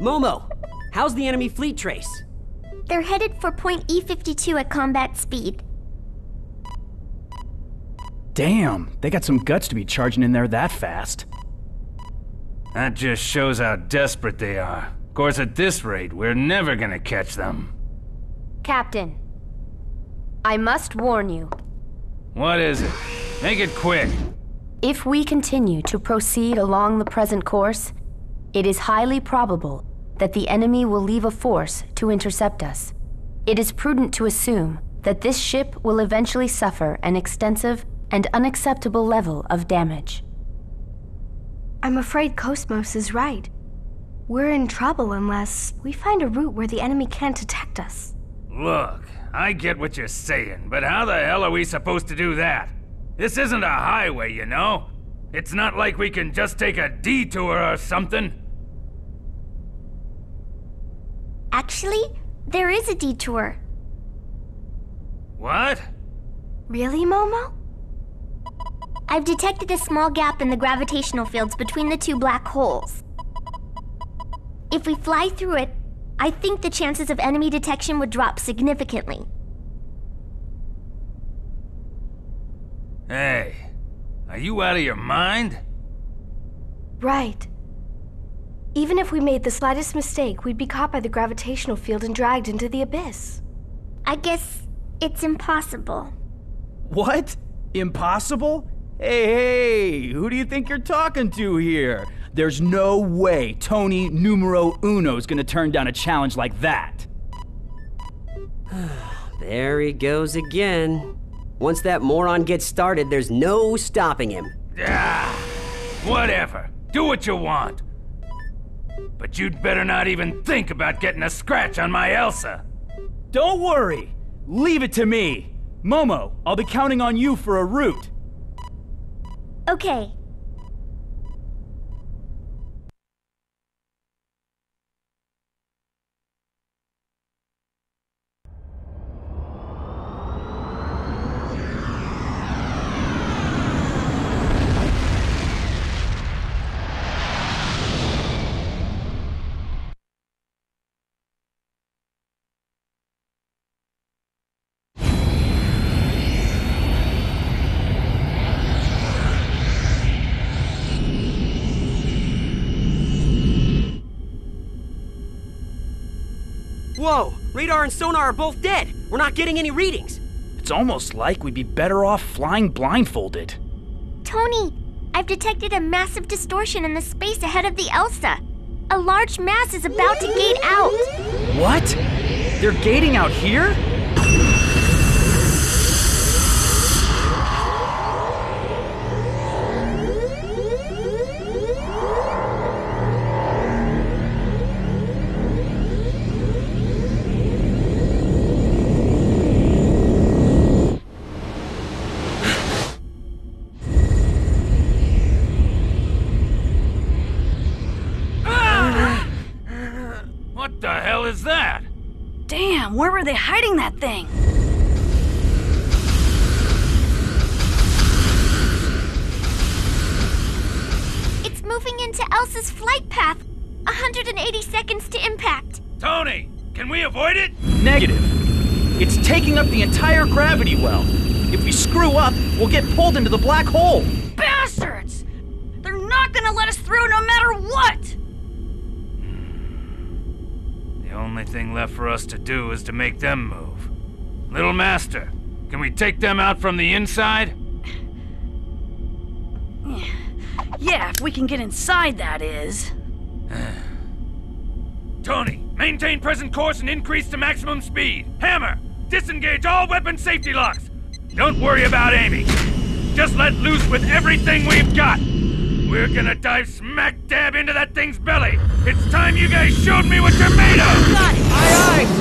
Momo, how's the enemy fleet trace? They're headed for point E52 at combat speed. Damn, they got some guts to be charging in there that fast. That just shows how desperate they are. Of course, at this rate, we're never gonna catch them. Captain, I must warn you. What is it? Make it quick. If we continue to proceed along the present course, it is highly probable that the enemy will leave a force to intercept us. It is prudent to assume that this ship will eventually suffer an extensive and unacceptable level of damage. I'm afraid KOS-MOS is right. We're in trouble unless we find a route where the enemy can't detect us. Look, I get what you're saying, but how the hell are we supposed to do that? This isn't a highway, you know? It's not like we can just take a detour or something. Actually, there is a detour. What? Really, Momo? I've detected a small gap in the gravitational fields between the two black holes. If we fly through it, I think the chances of enemy detection would drop significantly. Hey, are you out of your mind? Right. Even if we made the slightest mistake, we'd be caught by the gravitational field and dragged into the abyss. I guess it's impossible. What? Impossible? Hey, hey, who do you think you're talking to here? There's no way Tony numero uno is gonna turn down a challenge like that. There he goes again. Once that moron gets started, there's no stopping him. Ah, whatever. Do what you want. But you'd better not even think about getting a scratch on my Elsa. Don't worry. Leave it to me. Momo, I'll be counting on you for a route. Okay, Whoa, radar and sonar are both dead. We're not getting any readings. It's almost like we'd be better off flying blindfolded. Tony, I've detected a massive distortion in the space ahead of the Elsa. A large mass is about to gate out. What? They're gating out here? Where were they hiding that thing? It's moving into Elsa's flight path. 180 seconds to impact. Tony, can we avoid it? Negative. It's taking up the entire gravity well. If we screw up, we'll get pulled into the black hole. Bastards! They're not gonna let us through no matter what! Only thing left for us to do is to make them move. Little Master, can we take them out from the inside? Yeah, if we can get inside, that is. Tony, maintain present course and increase to maximum speed. Hammer, disengage all weapon safety locks. Don't worry about aiming. Just let loose with everything we've got. We're gonna dive smack dab into that thing's belly. It's time you guys showed me what you're made of. Got it! Aye, aye,